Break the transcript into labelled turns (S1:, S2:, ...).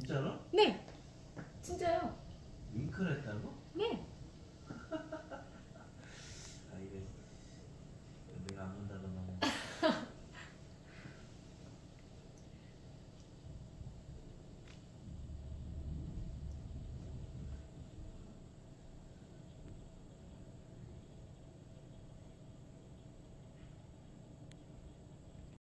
S1: 진짜로?
S2: 네. 진짜요.
S1: 윙크를 했다고?
S2: 네.